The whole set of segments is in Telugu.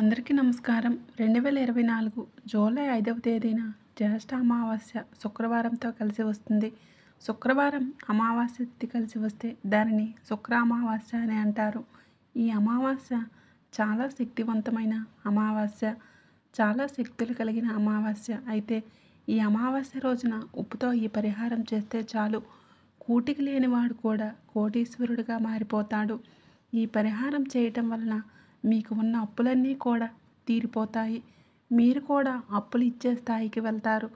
అందరికీ నమస్కారం. రెండు వేల ఇరవై నాలుగు జూలై ఐదవ తేదీన జ్యేష్ఠ అమావాస్య శుక్రవారంతో కలిసి వస్తుంది. శుక్రవారం అమావాస్య తిథి కలిసి వస్తే దానిని శుక్ర అమావాస్య అని అంటారు. ఈ అమావాస్య చాలా శక్తివంతమైన అమావాస్య చాలా శక్తులు కలిగిన అమావాస్య. అయితే ఈ అమావాస్య రోజున ఉప్పుతో ఈ పరిహారం చేస్తే చాలు. కూటికి లేనివాడు కూడా కోటీశ్వరుడిగా మారిపోతాడు. ఈ పరిహారం చేయటం వలన మీకు ఉన్న అప్పులన్నీ కూడా తీరిపోతాయి. మీరు కూడా అప్పులు ఇచ్చే స్థాయికి వెళ్తారు.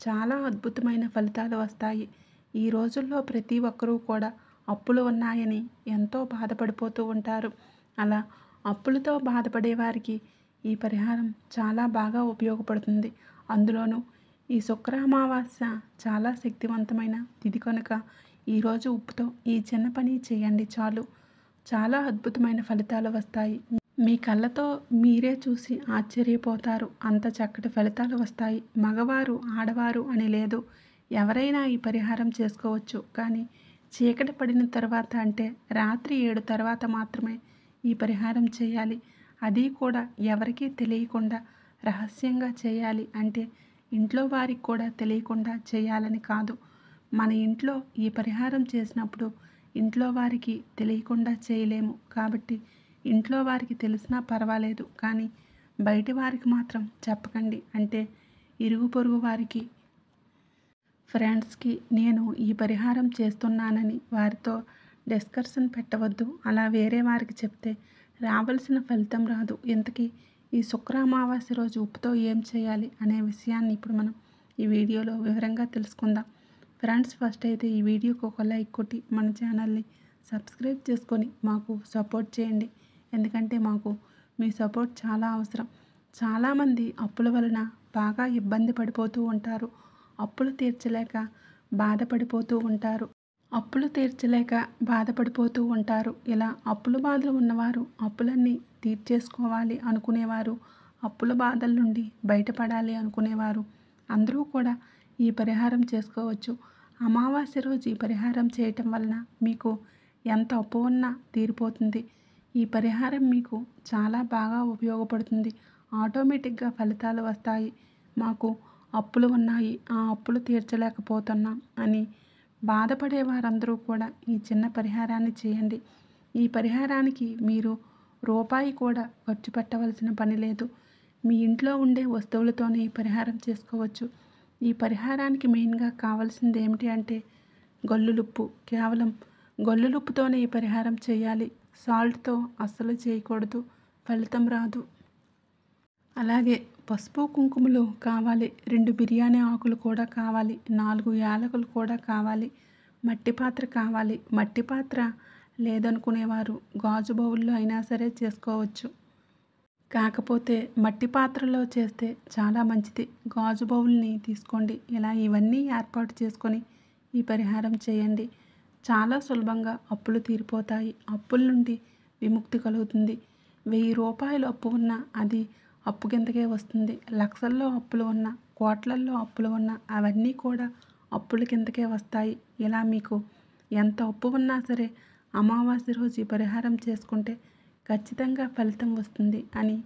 చాలా అద్భుతమైన ఫలితాలు వస్తాయి. ఈ రోజుల్లో ప్రతి ఒక్కరూ కూడా అప్పులు ఉన్నాయని ఎంతో బాధపడిపోతూ ఉంటారు. అలా అప్పులతో బాధపడే వారికి ఈ పరిహారం చాలా బాగా ఉపయోగపడుతుంది. అందులోనూ ఈ శుక్ర అమావాస్య చాలా శక్తివంతమైన తిది కనుక ఈరోజు ఉప్పుతో ఈ చిన్న పని చేయండి చాలు. చాలా అద్భుతమైన ఫలితాలు వస్తాయి. మీ కళ్ళతో మీరే చూసి ఆశ్చర్యపోతారు. అంత చక్కటి ఫలితాలు వస్తాయి. మగవారు ఆడవారు అని లేదు. ఎవరైనా ఈ పరిహారం చేసుకోవచ్చు. కానీ చీకటి పడిన తర్వాత అంటే రాత్రి ఏడు తర్వాత మాత్రమే ఈ పరిహారం చేయాలి. అది కూడా ఎవరికీ తెలియకుండా రహస్యంగా చేయాలి అంటే ఇంట్లో వారికి కూడా తెలియకుండా చేయాలని కాదు. మన ఇంట్లో ఈ పరిహారం చేసినప్పుడు ఇంట్లో వారికి తెలియకుండా చేయలేము. కాబట్టి ఇంట్లో వారికి తెలిసినా పర్వాలేదు కానీ బయటి వారికి మాత్రం చెప్పకండి. అంటే ఇరుగు పొరుగు వారికి ఫ్రెండ్స్కి నేను ఈ పరిహారం చేస్తున్నానని వారితో డిస్కషన్ పెట్టవద్దు. అలా వేరే వారికి చెప్తే రావాల్సిన ఫలితం రాదు. ఇంతకీ ఈ శుక్ర అమావాస్య రోజు ఉప్పుతో ఏం చేయాలి అనే విషయాన్ని ఇప్పుడు మనం ఈ వీడియోలో వివరంగా తెలుసుకుందాం. ఫ్రెండ్స్ ఫస్ట్ అయితే ఈ వీడియోకి ఒక లైక్ కొట్టి మన ఛానల్ని సబ్స్క్రైబ్ చేసుకొని మాకు సపోర్ట్ చేయండి. ఎందుకంటే మాకు మీ సపోర్ట్ చాలా అవసరం. చాలామంది అప్పుల వలన బాగా ఇబ్బంది పడిపోతూ ఉంటారు. అప్పులు తీర్చలేక బాధపడిపోతూ ఉంటారు. అప్పులు తీర్చలేక బాధపడిపోతూ ఉంటారు. ఇలా అప్పుల బాధలు ఉన్నవారు అప్పులన్నీ తీర్చేసుకోవాలి అనుకునేవారు. అప్పుల బాధల నుండి బయటపడాలి అనుకునేవారు. అందరూ కూడా ఈ పరిహారం చేసుకోవచ్చు. అమావాస్య రోజు ఈ పరిహారం చేయటం వలన మీకు ఎంత అప్పు ఉన్నా తీరిపోతుంది. ఈ పరిహారం మీకు చాలా బాగా ఉపయోగపడుతుంది. ఆటోమేటిక్గా ఫలితాలు వస్తాయి. మాకు అప్పులు ఉన్నాయి. ఆ అప్పులు తీర్చలేకపోతున్నాం అని బాధపడే వారందరూ కూడా ఈ చిన్న పరిహారాన్ని చేయండి. ఈ పరిహారానికి మీరు రూపాయి కూడా ఖర్చు పెట్టవలసిన పని లేదు. మీ ఇంట్లో ఉండే వస్తువులతోనే ఈ పరిహారం చేసుకోవచ్చు. ఈ పరిహారానికి మెయిన్గా కావాల్సింది ఏమిటి అంటే గొల్లులుప్పు. కేవలం గొల్లులుప్పుతోనే ఈ పరిహారం చేయాలి. సాల్ట్తో అస్సలు చేయకూడదు. ఫలితం రాదు. అలాగే పసుపు కుంకుమలు కావాలి. రెండు బిర్యానీ ఆకులు కూడా కావాలి. నాలుగు యాలకులు కూడా కావాలి. మట్టి పాత్ర కావాలి. మట్టి పాత్ర లేదనుకునేవారు. గాజు బౌల్లో అయినా సరే చేసుకోవచ్చు. కాకపోతే మట్టి పాత్రలో చేస్తే చాలా మంచిది. గాజు బౌల్ని తీసుకోండి. ఇలా ఇవన్నీ ఏర్పాటు చేసుకొని ఈ పరిహారం చేయండి. చాలా సులభంగా అప్పులు తీరిపోతాయి. అప్పుల నుండి విముక్తి కలుగుతుంది. వెయ్యి రూపాయలు అప్పు ఉన్నా అది అప్పు కిందకే వస్తుంది. లక్షల్లో అప్పులు ఉన్న కోట్లల్లో అప్పులు ఉన్న అవన్నీ కూడా అప్పుల కిందకే వస్తాయి. ఇలా మీకు ఎంత అప్పు ఉన్నా సరే అమావాస్య రోజు పరిహారం చేసుకుంటే ఖచ్చితంగా ఫలితం వస్తుంది అని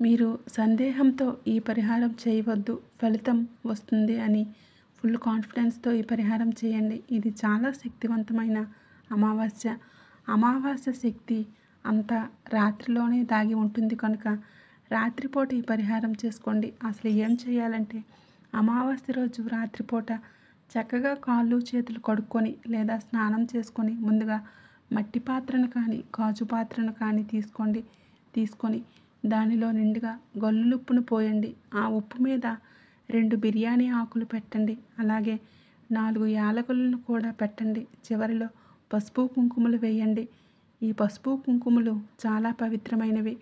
మీరు సందేహంతో ఈ పరిహారం చేయవద్దు. ఫలితం వస్తుంది అని ఫుల్ కాన్ఫిడెన్స్తో ఈ పరిహారం చేయండి. ఇది చాలా శక్తివంతమైన అమావాస్య. అమావాస్య శక్తి అంత రాత్రిలోనే దాగి ఉంటుంది కనుక రాత్రిపూట ఈ పరిహారం చేసుకోండి. అసలు ఏం చేయాలంటే అమావాస్య రోజు రాత్రిపూట చక్కగా కాళ్ళు చేతులు కడుక్కొని లేదా స్నానం చేసుకొని ముందుగా మట్టి పాత్రను కానీ గాజు పాత్రను కానీ తీసుకోండి. తీసుకొని దానిలో నిండుగా గొల్లుప్పును పోయండి. ఆ ఉప్పు మీద రెండు బిర్యానీ ఆకులు పెట్టండి. అలాగే నాలుగు యాలకులను కూడా పెట్టండి. చివరిలో పసుపు కుంకుమలు వేయండి. ఈ పసుపు కుంకుమలు చాలా పవిత్రమైనవి.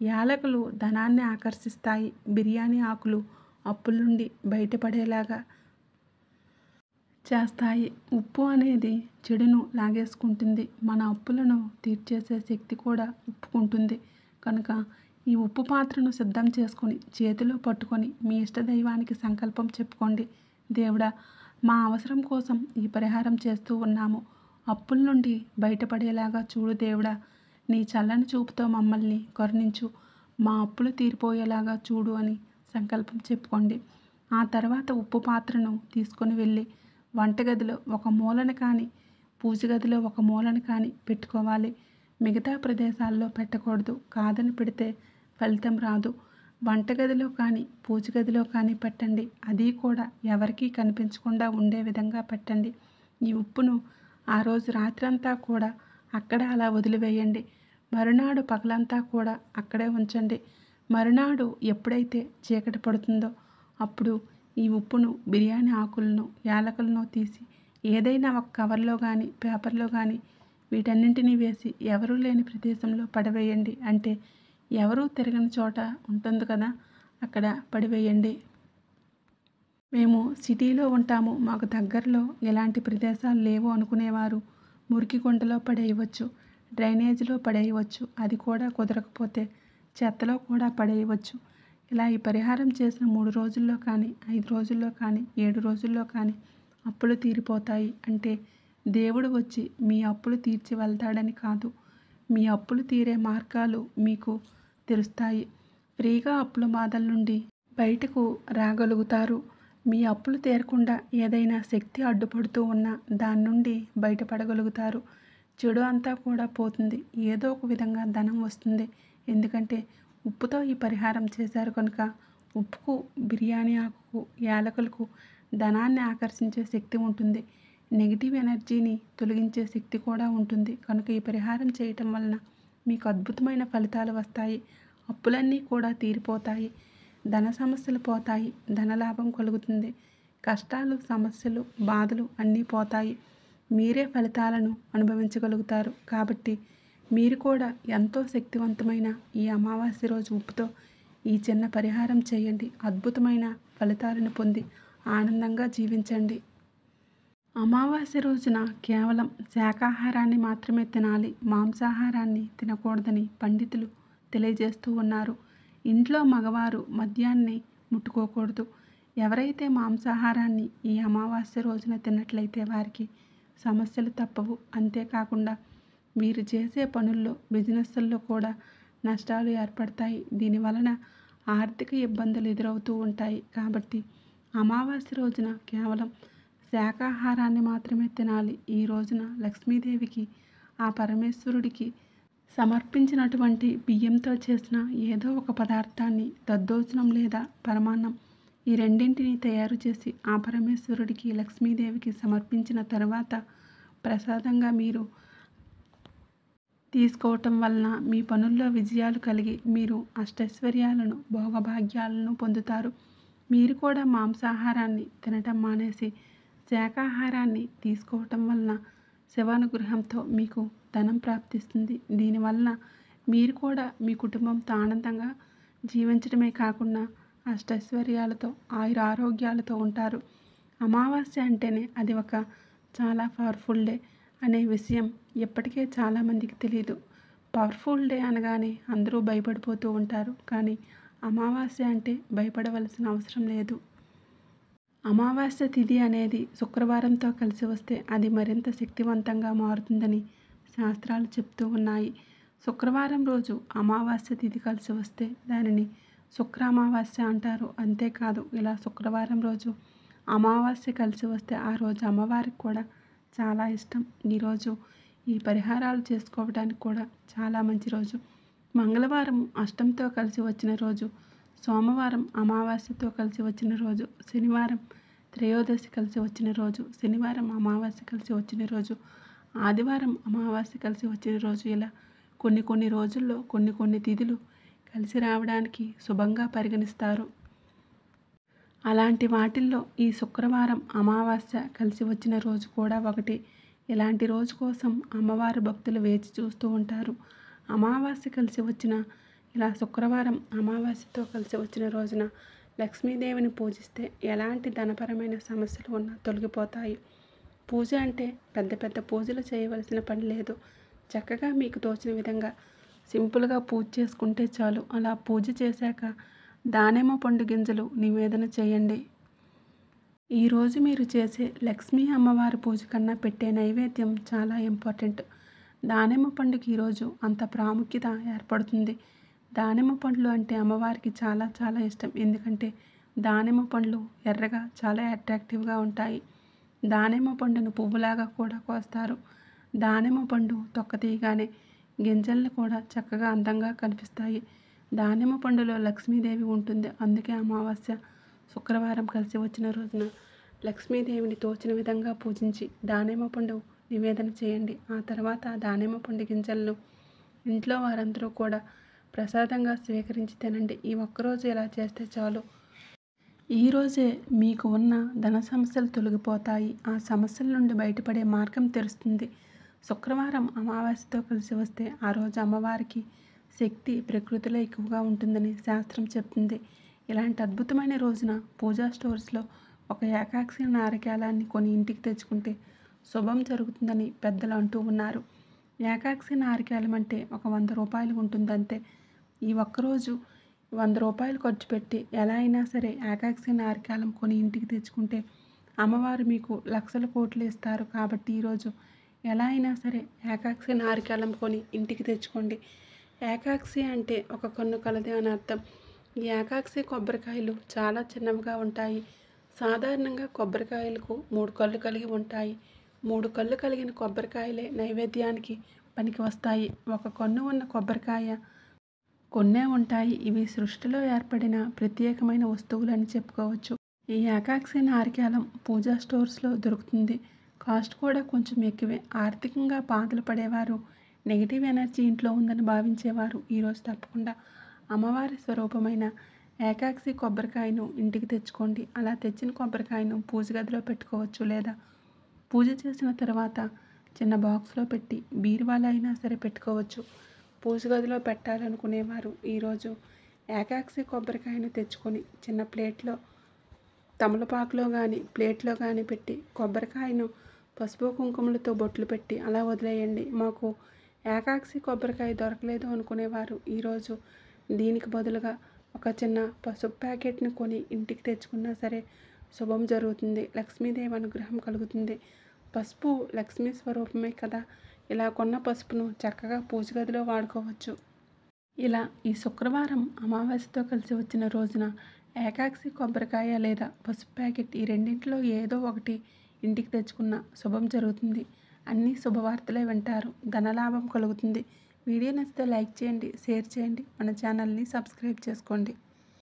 యాలకులు ధనాన్ని ఆకర్షిస్తాయి. బిర్యానీ ఆకులు అప్పుల నుండి బయటపడేలాగా చేస్తాయి. ఉప్పు అనేది చెడును లాగేసుకుంటుంది. మన అప్పులను తీర్చేసే శక్తి కూడా ఉప్పుకుంటుంది. కనుక ఈ ఉప్పు పాత్రను సిద్ధం చేసుకొని చేతిలో పట్టుకొని మీ ఇష్టదైవానికి సంకల్పం చెప్పుకోండి. దేవుడా మా అవసరం కోసం ఈ పరిహారం చేస్తూ ఉన్నాము. అప్పుల నుండి బయటపడేలాగా చూడు దేవుడా. నీ చల్లని చూపుతో మమ్మల్ని కరుణించు. మా అప్పులు తీరిపోయేలాగా చూడు అని సంకల్పం చెప్పుకోండి. ఆ తర్వాత ఉప్పు పాత్రను తీసుకొని వెళ్ళి వంటగదిలో ఒక మూలన కానీ పూజ గదిలో ఒక మూలన కానీ పెట్టుకోవాలి. మిగతా ప్రదేశాల్లో పెట్టకూడదు. కాదని పెడితే ఫలితం రాదు. వంటగదిలో కానీ పూజ గదిలో కానీ పెట్టండి. అది కూడా ఎవరికీ కనిపించకుండా ఉండే విధంగా పెట్టండి. ఈ ఉప్పును ఆ రోజు రాత్రంతా కూడా అక్కడ అలా వదిలివేయండి. మరునాడు పగలంతా కూడా అక్కడే ఉంచండి. మరునాడు ఎప్పుడైతే చీకటి పడుతుందో అప్పుడు ఈ ఉప్పును బిర్యానీ ఆకులను యాలకులను తీసి ఏదైనా ఒక కవర్లో కానీ పేపర్లో కానీ వీటన్నింటినీ వేసి ఎవరూ లేని ప్రదేశంలో పడవేయండి. అంటే ఎవరూ తిరగని చోట ఉంటుంది కదా అక్కడ పడివేయండి. మేము సిటీలో ఉంటాము మాకు దగ్గరలో ఎలాంటి ప్రదేశాలు లేవు అనుకునేవారు. మురికి గుంటలో పడేయవచ్చు డ్రైనేజీలో పడేయవచ్చు అది కూడా కుదరకపోతే చెత్తలో కూడా పడేయవచ్చు. ఇలా ఈ పరిహారం చేసిన మూడు రోజుల్లో కానీ ఐదు రోజుల్లో కానీ ఏడు రోజుల్లో కానీ అప్పులు తీరిపోతాయి అంటే దేవుడు వచ్చి మీ అప్పులు తీర్చి వెళ్తాడని కాదు. మీ అప్పులు తీరే మార్గాలు మీకు తెరుస్తాయి ఫ్రీగా అప్పుల బాధల నుండి బయటకు రాగలుగుతారు. మీ అప్పులు తీరకుండా ఏదైనా శక్తి అడ్డుపడుతూ ఉన్నా దాని నుండి బయటపడగలుగుతారు. చెడు అంతా కూడా పోతుంది. ఏదో ఒక విధంగా ధనం వస్తుంది. ఎందుకంటే ఉప్పుతో ఈ పరిహారం చేశారు కనుక ఉప్పుకు బిర్యానీ ఆకుకు యాలకులకు ధనాన్ని ఆకర్షించే శక్తి ఉంటుంది. నెగిటివ్ ఎనర్జీని తొలగించే శక్తి కూడా ఉంటుంది. కనుక ఈ పరిహారం చేయటం వలన మీకు అద్భుతమైన ఫలితాలు వస్తాయి. అప్పులన్నీ కూడా తీరిపోతాయి. ధన సమస్యలు పోతాయి. ధనలాభం కలుగుతుంది. కష్టాలు సమస్యలు బాధలు అన్నీ పోతాయి. మీరే ఫలితాలను అనుభవించగలుగుతారు. కాబట్టి మీరు కూడా ఎంతో శక్తివంతమైన ఈ అమావాస్య రోజు ఉప్పుతో ఈ చిన్న పరిహారం చేయండి. అద్భుతమైన ఫలితాలను పొంది ఆనందంగా జీవించండి. అమావాస్య రోజున కేవలం శాకాహారాన్ని మాత్రమే తినాలి మాంసాహారాన్ని తినకూడదని పండితులు తెలియజేస్తూ ఉన్నారు. ఇంట్లో మగవారు మద్యాన్ని ముట్టుకోకూడదు. ఎవరైతే మాంసాహారాన్ని ఈ అమావాస్య రోజున తిన్నట్లయితే వారికి సమస్యలు తప్పవు. అంతేకాకుండా వీరు చేసే పనుల్లో బిజినెస్ల్లో కూడా నష్టాలు ఏర్పడతాయి. దీనివలన ఆర్థిక ఇబ్బందులు ఎదురవుతూ ఉంటాయి. కాబట్టి అమావాస్య రోజున కేవలం శాకాహారాన్ని మాత్రమే తినాలి. ఈ రోజున లక్ష్మీదేవికి ఆ పరమేశ్వరుడికి సమర్పించినటువంటి బియ్యంతో చేసిన ఏదో ఒక పదార్థాన్ని దద్దోజనం లేదా పరమాన్నం ఈ రెండింటిని తయారు చేసి ఆ పరమేశ్వరుడికి లక్ష్మీదేవికి సమర్పించిన తర్వాత ప్రసాదంగా మీరు తీసుకోవటం వలన మీ పనుల్లో విజయాలు కలిగి మీరు అష్టైశ్వర్యాలను భోగభాగ్యాలను పొందుతారు. మీరు కూడా మాంసాహారాన్ని తినటం మానేసి శాకాహారాన్ని తీసుకోవటం వలన శివానుగ్రహంతో మీకు ధనం ప్రాప్తిస్తుంది. దీనివలన మీరు కూడా మీ కుటుంబంతో ఆనందంగా జీవించడమే కాకుండా అష్టైశ్వర్యాలతో ఆయుర ఆరోగ్యాలతో ఉంటారు. అమావాస్య అంటేనే అది ఒక చాలా పవర్ఫుల్ డే అనే విషయం ఇప్పటికే చాలామందికి తెలియదు పవర్ఫుల్ డే అనగానే అందరూ భయపడిపోతూ ఉంటారు. కానీ అమావాస్య అంటే భయపడవలసిన అవసరం లేదు. అమావాస్య తిథి అనేది శుక్రవారంతో కలిసి వస్తే అది మరింత శక్తివంతంగా మారుతుందని శాస్త్రాలు చెప్తూ ఉన్నాయి. శుక్రవారం రోజు అమావాస్య తిథి కలిసి వస్తే దానిని శుక్ర అమావాస్య అంటారు. అంతేకాదు ఇలా శుక్రవారం రోజు అమావాస్య కలిసి వస్తే ఆ రోజు అమ్మవారికి కూడా చాలా ఇష్టం. ఈరోజు ఈ పరిహారాలు చేసుకోవడానికి కూడా చాలా మంచి రోజు. మంగళవారం అష్టంతో కలిసి వచ్చిన రోజు సోమవారం అమావాస్యతో కలిసి వచ్చిన రోజు శనివారం త్రయోదశి కలిసి వచ్చిన రోజు శనివారం అమావాస్య కలిసి వచ్చిన రోజు ఆదివారం అమావాస్య కలిసి వచ్చిన రోజు ఇలా కొన్ని కొన్ని రోజుల్లో కొన్ని కొన్ని తిథులు కలిసి రావడానికి శుభంగా పరిగణిస్తారు. అలాంటి వాటిల్లో ఈ శుక్రవారం అమావాస్య కలిసి వచ్చిన రోజు కూడా ఒకటి. ఇలాంటి రోజు కోసం అమ్మవారి భక్తులు వేచి చూస్తూ ఉంటారు. అమావాస్య కలిసి వచ్చిన ఇలా శుక్రవారం అమావాస్యతో కలిసి వచ్చిన రోజున లక్ష్మీదేవిని పూజిస్తే ఎలాంటి ధనపరమైన సమస్యలు ఉన్నా తొలగిపోతాయి. పూజ అంటే పెద్ద పెద్ద పూజలు చేయవలసిన పని లేదు. చక్కగా మీకు తోచిన విధంగా సింపుల్గా పూజ చేసుకుంటే చాలు. అలా పూజ చేశాక దానిమ్మ పండు గింజలు నివేదన చేయండి. ఈరోజు మీరు చేసే లక్ష్మీ అమ్మవారి పూజ కన్నా పెట్టే నైవేద్యం చాలా ఇంపార్టెంట్. దానిమ్మ పండుకి ఈరోజు అంత ప్రాముఖ్యత ఏర్పడుతుంది. దానిమ్మ పండ్లు అంటే అమ్మవారికి చాలా చాలా ఇష్టం. ఎందుకంటే దానిమ్మ పండ్లు ఎర్రగా చాలా అట్రాక్టివ్గా ఉంటాయి. దానిమ్మ పండును పువ్వులాగా కూడా కోస్తారు. దానిమ్మ పండు తొక్క తీయగానే గింజలను కూడా చక్కగా అందంగా కనిపిస్తాయి. దానిమ్మ పండులో లక్ష్మీదేవి ఉంటుంది. అందుకే అమావాస్య శుక్రవారం కలిసి వచ్చిన రోజున లక్ష్మీదేవిని తోచిన విధంగా పూజించి దానిమ్మ పండు నివేదన చేయండి. ఆ తర్వాత దానిమ్మ పండు గింజలను ఇంట్లో వారందరూ కూడా ప్రసాదంగా స్వీకరించి తినండి ఈ ఒక్కరోజు ఇలా చేస్తే చాలు. ఈరోజే మీకు ఉన్న ధన సమస్యలు తొలగిపోతాయి. ఆ సమస్యల నుండి బయటపడే మార్గం తెరుస్తుంది. శుక్రవారం అమావాస్యతో కలిసి వస్తే ఆ రోజు అమ్మవారికి శక్తి ప్రకృతిలో ఎక్కువగా ఉంటుందని శాస్త్రం చెప్తుంది. ఇలాంటి అద్భుతమైన రోజున పూజా స్టోర్స్లో ఒక ఏకాక్షి నారకేళాన్ని కొని ఇంటికి తెచ్చుకుంటే శుభం జరుగుతుందని పెద్దలు అంటూ ఉన్నారు. ఏకాక్షి నారికేలం అంటే ఒక వంద రూపాయలు ఉంటుందంతే. ఈ ఒక్కరోజు వంద రూపాయలు ఖర్చు పెట్టి ఎలా అయినా సరే ఏకాక్షి నారికేలం కొని ఇంటికి తెచ్చుకుంటే అమ్మవారు మీకు లక్షల కోట్లు ఇస్తారు. కాబట్టి ఈరోజు ఎలా అయినా సరే ఏకాక్షి నారికాలం కొని ఇంటికి తెచ్చుకోండి. ఏకాక్షి అంటే ఒక కన్ను కలది అని అర్థం. ఈ ఏకాక్షి కొబ్బరికాయలు చాలా చిన్నవిగా ఉంటాయి. సాధారణంగా కొబ్బరికాయలకు మూడు కళ్ళు కలిగి ఉంటాయి. మూడు కళ్ళు కలిగిన కొబ్బరికాయలే నైవేద్యానికి పనికి వస్తాయి ఒక కన్ను ఉన్న కొబ్బరికాయ కొన్నే ఉంటాయి. ఇవి సృష్టిలో ఏర్పడిన ప్రత్యేకమైన వస్తువులని చెప్పుకోవచ్చు. ఈ ఏకాక్షి నారికేలం పూజా స్టోర్స్లో దొరుకుతుంది. కాస్ట్ కూడా కొంచెం ఎక్కువే. ఆర్థికంగా బాధలు పడేవారు నెగిటివ్ ఎనర్జీ ఇంట్లో ఉందని భావించేవారు ఈరోజు తప్పకుండా. అమ్మవారి స్వరూపమైన ఏకాక్షి కొబ్బరికాయను ఇంటికి తెచ్చుకోండి. అలా తెచ్చిన కొబ్బరికాయను పూజ గదిలో పెట్టుకోవచ్చు లేదా పూజ చేసిన తర్వాత చిన్న బాక్స్లో పెట్టి బీరువాలో అయినా సరే పెట్టుకోవచ్చు. పూజ గదిలో పెట్టాలనుకునేవారు. ఈరోజు ఏకాక్షి కొబ్బరికాయను తెచ్చుకొని చిన్న ప్లేట్లో తమలపాకులో కానీ ప్లేట్లో కానీ పెట్టి కొబ్బరికాయను పసుపు కుంకుమలతో బొట్లు పెట్టి అలా వదిలేయండి. మాకు ఏకాక్షి కొబ్బరికాయ దొరకలేదు అనుకునేవారు. ఈరోజు దీనికి బదులుగా ఒక చిన్న పసుపు ప్యాకెట్ని కొని ఇంటికి తెచ్చుకున్నా సరే శుభం జరుగుతుంది. లక్ష్మీదేవి అనుగ్రహం కలుగుతుంది. పసుపు లక్ష్మీ స్వరూపమే కదా. ఇలా కొన్న పసుపును చక్కగా పూజ గదిలో వాడుకోవచ్చు. ఇలా ఈ శుక్రవారం అమావాస్యతో కలిసి వచ్చిన రోజున ఏకాక్షి కొబ్బరికాయ లేదా పసుపు ప్యాకెట్ ఈ రెండింటిలో ఏదో ఒకటి ఇంటికి తెచ్చుకున్న శుభం జరుగుతుంది. అన్ని శుభవార్తలే వింటారు. ధనలాభం కలుగుతుంది. వీడియో నచ్చితే లైక్ చేయండి షేర్ చేయండి. మన ఛానల్ని సబ్స్క్రైబ్ చేసుకోండి.